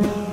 Yeah.